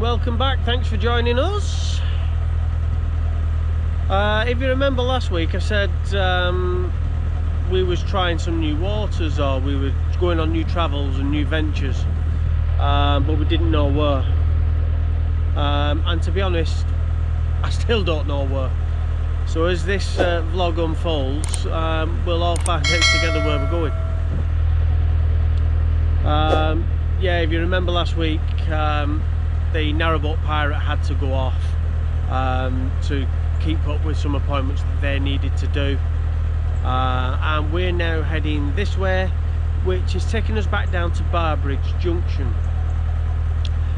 and welcome back. Thanks for joining us. Uh, if you remember last week, I said um, we was trying some new waters or we were going on new travels and new ventures, um, but we didn't know where. Um, and to be honest, I still don't know where. So as this uh, vlog unfolds, um, we'll all find out together where we're going. Um, yeah, if you remember last week, um, the narrowboat pirate had to go off um, to keep up with some appointments that they needed to do. Uh, and we're now heading this way, which is taking us back down to Barbridge Junction.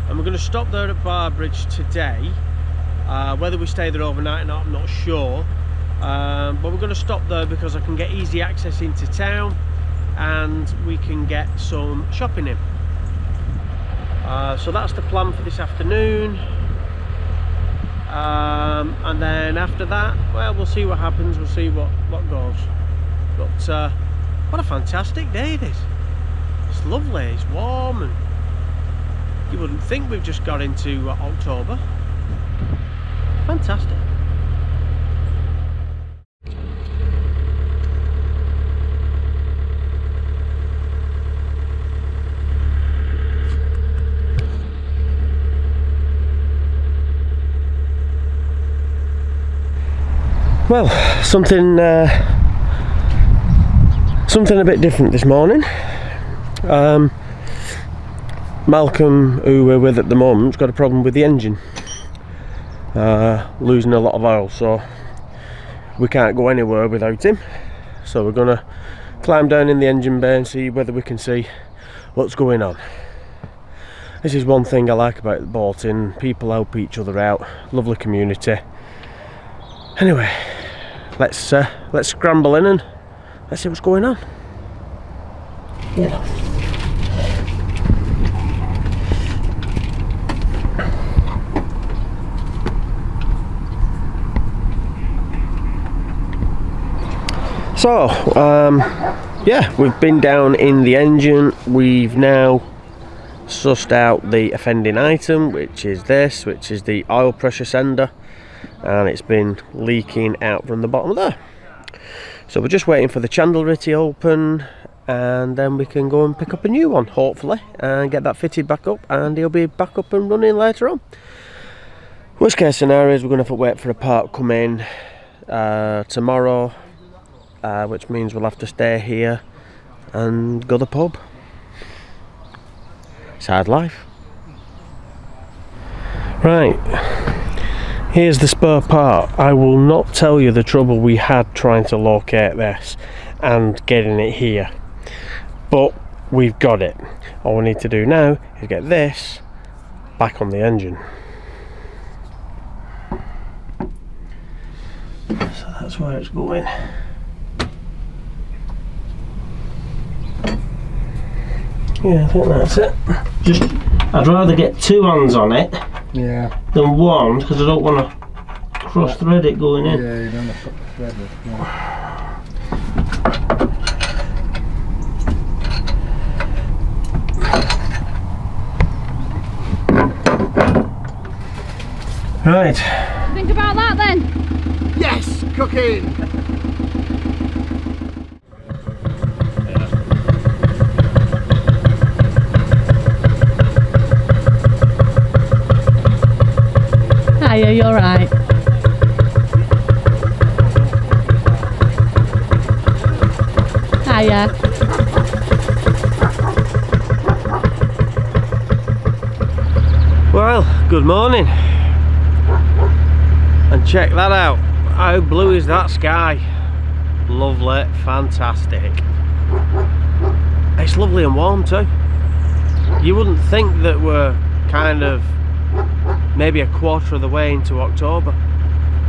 And we're going to stop there at Barbridge today. Uh, whether we stay there overnight or not, I'm not sure. Um, but we're going to stop there because I can get easy access into town and we can get some shopping in. Uh, so that's the plan for this afternoon. Um, and then after that, well, we'll see what happens. We'll see what, what goes. But uh, what a fantastic day it is. It's lovely, it's warm and you wouldn't think we've just got into uh, October. Fantastic. Well, something uh, something a bit different this morning. Um, Malcolm, who we're with at the moment, has got a problem with the engine, uh, losing a lot of oil, so we can't go anywhere without him. So we're gonna climb down in the engine bay and see whether we can see what's going on. This is one thing I like about Bolton. People help each other out. Lovely community. Anyway, let's uh, let's scramble in and let's see what's going on. Yeah. So, um, yeah, we've been down in the engine. We've now sussed out the offending item, which is this, which is the oil pressure sender and it's been leaking out from the bottom there. So we're just waiting for the chandlery to open and then we can go and pick up a new one hopefully and get that fitted back up and he'll be back up and running later on. Worst case scenario is we're going to have to wait for a part come in uh, tomorrow uh, which means we'll have to stay here and go to the pub. Hard life. Right Here's the spare part. I will not tell you the trouble we had trying to locate this and getting it here. But we've got it. All we need to do now is get this back on the engine. So that's where it's going. Yeah, I think that's it. Just, I'd rather get two hands on it yeah. than one because I don't want to cross thread it going in. Yeah, you don't have to put the thread in. Right. Think about that then. Yes, cooking. Hiya, you alright? Hiya. Well, good morning. And check that out. How blue is that sky? Lovely, fantastic. It's lovely and warm too. You wouldn't think that we're kind of maybe a quarter of the way into October.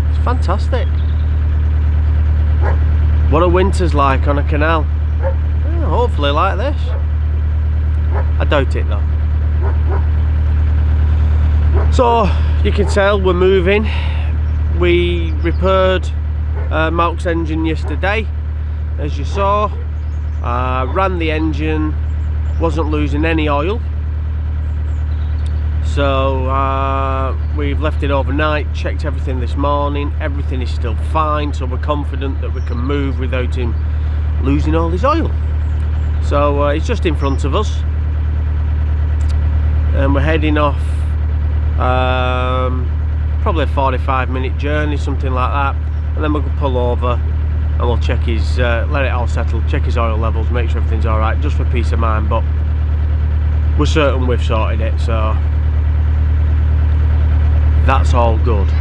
It's fantastic. What a winter's like on a canal. Well, hopefully like this. I doubt it though. So you can tell we're moving. We repaired uh, Malk's engine yesterday, as you saw. Uh, ran the engine, wasn't losing any oil. So uh, we've left it overnight, checked everything this morning, everything is still fine, so we're confident that we can move without him losing all his oil. So uh, he's just in front of us, and we're heading off um, probably a 45 minute journey, something like that, and then we'll pull over and we'll check his, uh, let it all settle, check his oil levels, make sure everything's all right, just for peace of mind. But we're certain we've sorted it, so that's all good.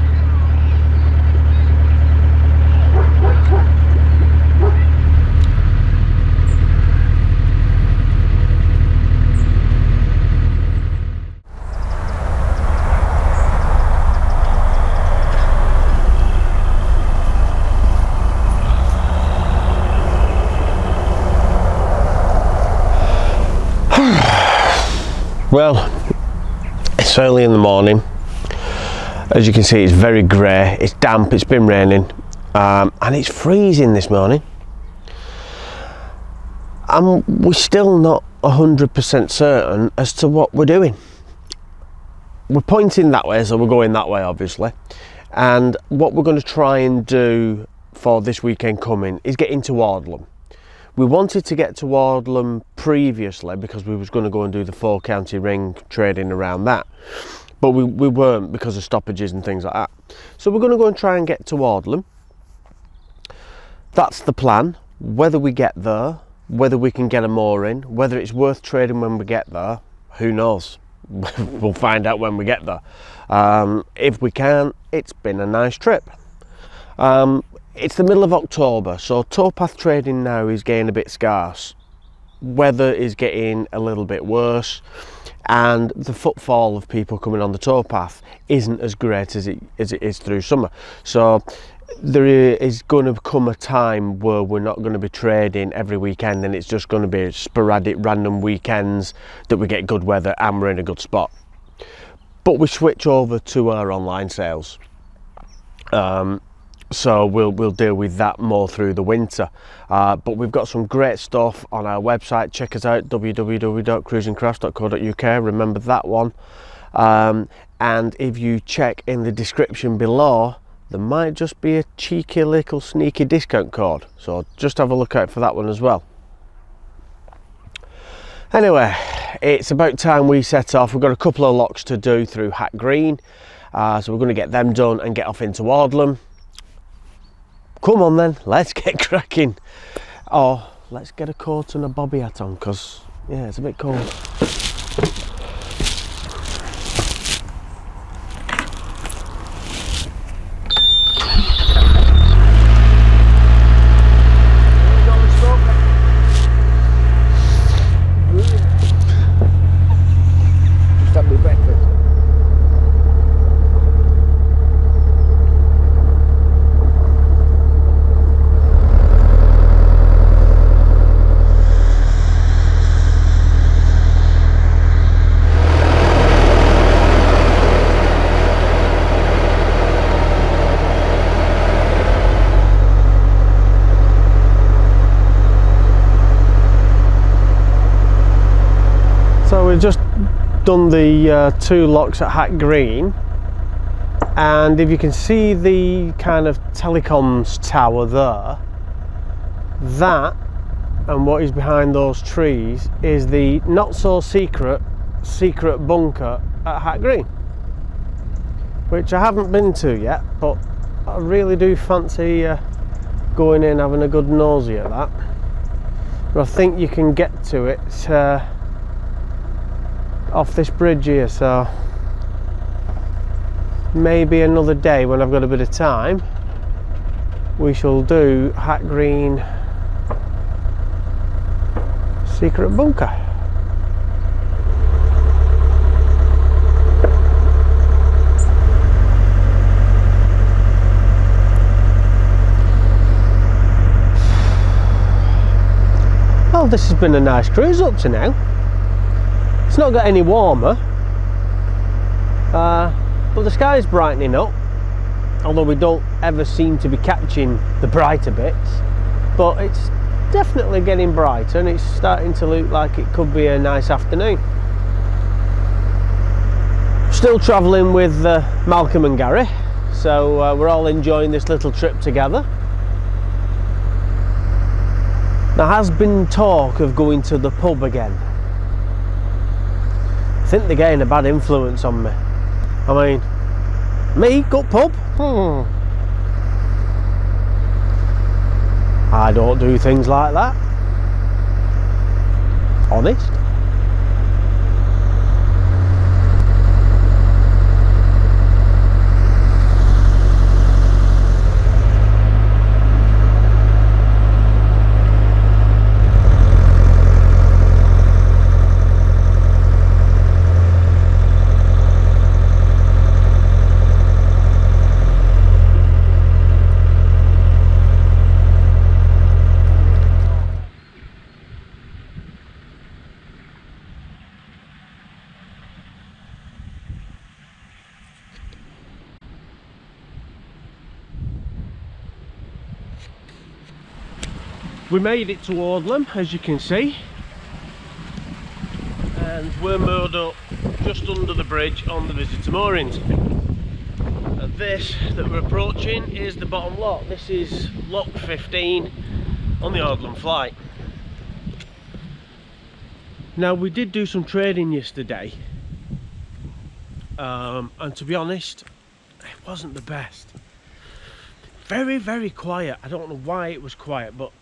Well, it's early in the morning. As you can see, it's very grey, it's damp, it's been raining, um, and it's freezing this morning. And we're still not 100% certain as to what we're doing. We're pointing that way, so we're going that way, obviously. And what we're going to try and do for this weekend coming is get into Audlem we wanted to get to Audlem previously because we was going to go and do the four county ring trading around that but we, we weren't because of stoppages and things like that. So we're going to go and try and get to Audlem that's the plan. Whether we get there whether we can get a moor in, whether it's worth trading when we get there who knows? We'll find out when we get there. Um, if we can it's been a nice trip. Um, it's the middle of October, so towpath trading now is getting a bit scarce. Weather is getting a little bit worse, and the footfall of people coming on the towpath isn't as great as it, as it is through summer. So there is going to come a time where we're not going to be trading every weekend and it's just going to be sporadic random weekends that we get good weather and we're in a good spot but we switch over to our online sales um, so we'll we'll deal with that more through the winter. Uh, but we've got some great stuff on our website. Check us out www.cruisingcrafts.co.uk remember that one. Um, and if you check in the description below there might just be a cheeky little sneaky discount code. So just have a look out for that one as well. Anyway it's about time we set off. We've got a couple of locks to do through Hack Green. Uh, so we're going to get them done and get off into Audlem come on then let's get cracking. Oh let's get a coat and a bobby hat on because yeah it's a bit cold done the uh, two locks at Hack Green. And if you can see the kind of telecoms tower there that and what is behind those trees is the not so secret secret bunker at Hack Green which I haven't been to yet but I really do fancy uh, going in having a good nosy at that. But I think you can get to it uh, off this bridge here so maybe another day when I've got a bit of time we shall do Hack Green secret bunker Well, this has been a nice cruise up to now. It's not got any warmer, uh, but the sky is brightening up, although we don't ever seem to be catching the brighter bits, but it's definitely getting brighter and it's starting to look like it could be a nice afternoon. still travelling with uh, Malcolm and Gary, so uh, we're all enjoying this little trip together. There has been talk of going to the pub again. Think they're getting a bad influence on me. I mean, me, go pub? Hmm. I don't do things like that. Honest. We made it to Audlem, as you can see. And we're moored up just under the bridge on the visitor moorings. And this that we're approaching is the bottom lock. This is lock 15 on the Audlem flight. Now we did do some trading yesterday. Um, and to be honest, it wasn't the best. Very, very quiet. I don't know why it was quiet, but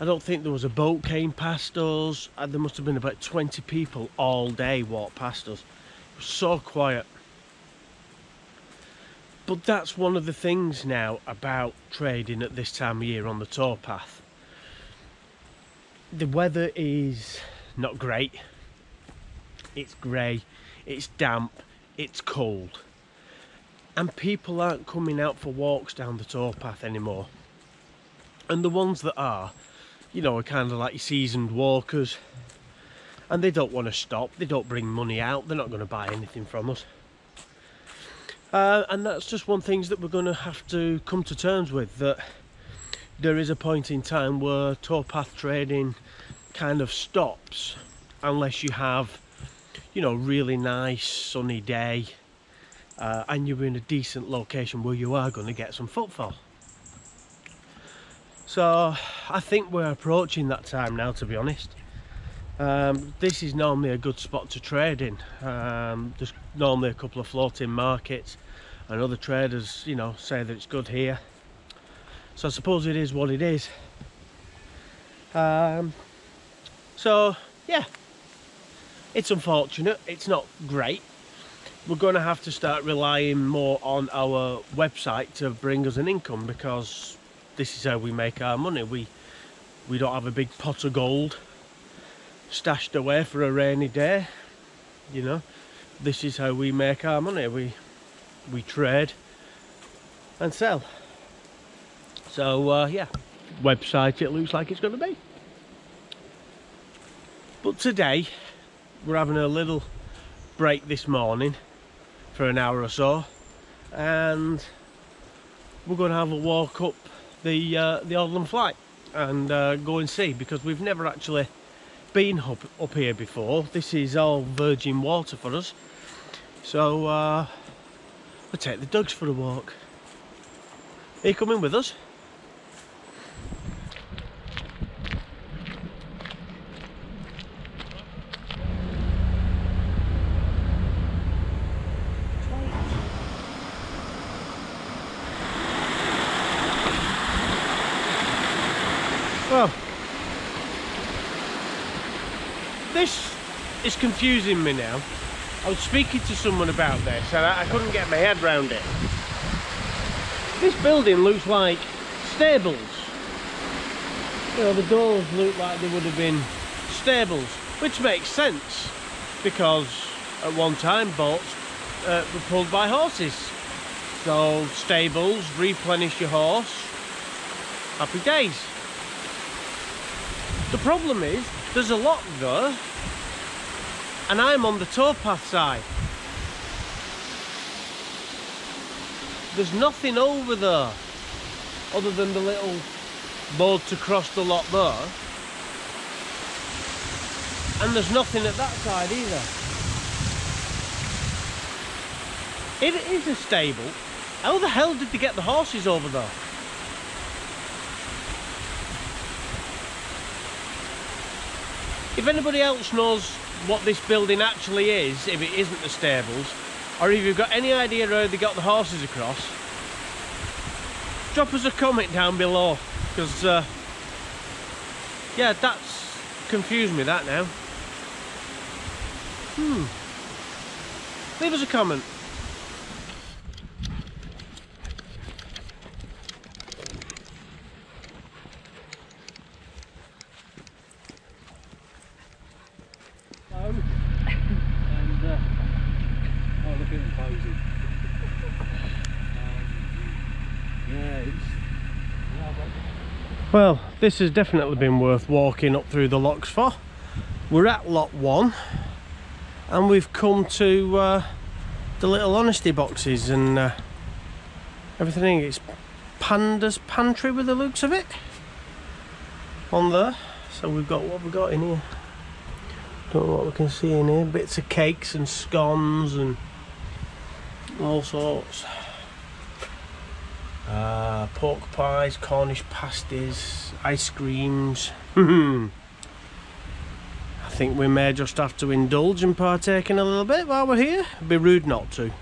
I don't think there was a boat came past us. Uh, there must have been about 20 people all day walk past us. It was so quiet. But that's one of the things now about trading at this time of year on the towpath. The weather is not great. It's grey, it's damp, it's cold. And people aren't coming out for walks down the towpath anymore. And the ones that are, you know, are kind of like seasoned walkers. And they don't want to stop, they don't bring money out, they're not going to buy anything from us. Uh, and that's just one thing that we're going to have to come to terms with, that there is a point in time where towpath trading kind of stops unless you have, you know, really nice sunny day uh, and you're in a decent location where you are going to get some footfall. So I think we're approaching that time now to be honest. Um, this is normally a good spot to trade in. Um, there's normally a couple of floating markets and other traders, you know, say that it's good here. So I suppose it is what it is. Um, so yeah, it's unfortunate, it's not great. We're going to have to start relying more on our website to bring us an income because this is how we make our money. We we don't have a big pot of gold stashed away for a rainy day. You know, this is how we make our money. We we trade and sell. So uh, yeah, website it looks like it's going to be. But today we're having a little break this morning for an hour or so and we're going to have a walk up the uh, the Audlem flight and uh, go and see because we've never actually been up, up here before. This is all virgin water for us. So uh, we'll take the dogs for a walk. Are you coming with us? Well, this is confusing me now. I was speaking to someone about this and I, I couldn't get my head around it. This building looks like stables. You know, the doors look like they would have been stables, which makes sense because at one time boats uh, were pulled by horses. So stables, replenish your horse, happy days. The problem is, there's a lock there, and I'm on the towpath side. There's nothing over there, other than the little board to cross the lot there. And there's nothing at that side either. It is a stable. How the hell did they get the horses over there? If anybody else knows what this building actually is, if it isn't the stables, or if you've got any idea how they got the horses across, drop us a comment down below, because, uh, yeah, that's confused me, that now. Hmm. Leave us a comment. and uh, oh, look at him posing. um, yeah, it's. Yeah, but Well, this has definitely been worth walking up through the locks for. We're at lot one and we've come to uh, the little honesty boxes and uh, everything. It's Panda's Pantry with the looks of it on there. So we've got what we've got in here. Don't know what we can see in here. Bits of cakes and scones and all sorts. Uh, pork pies, Cornish pasties, ice creams. I think we may just have to indulge and partake in a little bit while we're here. It'd be rude not to.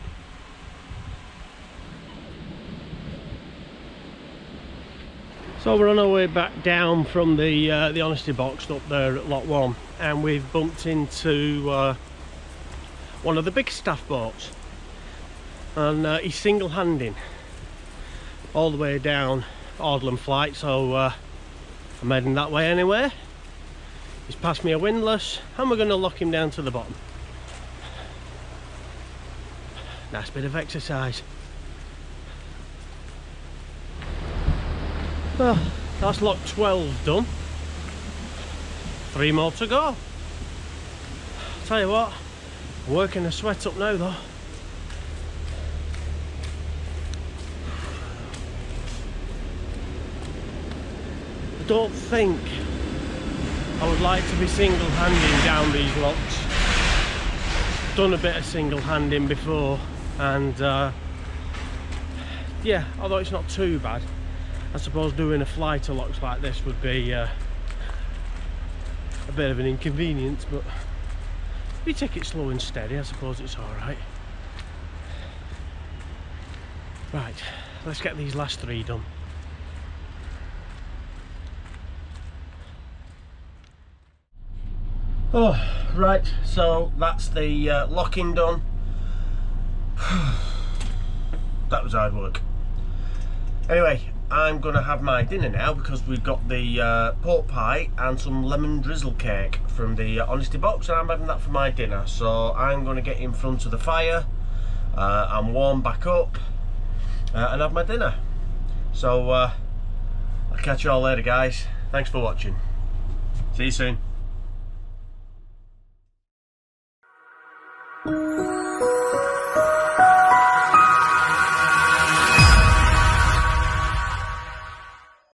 So we're on our way back down from the uh, the honesty box up there at lot one, and we've bumped into uh, one of the big staff boats, and uh, he's single-handing all the way down Audlem Flight, so uh, I'm heading that way anyway. He's passed me a windlass, and we're going to lock him down to the bottom. Nice bit of exercise. Well, that's lock 12 done. Three more to go. Tell you what, working a sweat up now though. Don't think I would like to be single-handing down these locks. Done a bit of single-handing before and uh, yeah, although it's not too bad, I suppose doing a flight of locks like this would be uh, a bit of an inconvenience, but if you take it slow and steady, I suppose it's alright. Right, let's get these last three done. Oh, right, so that's the uh, locking done. that was hard work. Anyway, I'm going to have my dinner now because we've got the uh, pork pie and some lemon drizzle cake from the uh, Honesty Box and I'm having that for my dinner. So I'm going to get in front of the fire uh, and warm back up uh, and have my dinner. So uh, I'll catch you all later guys. Thanks for watching. See you soon.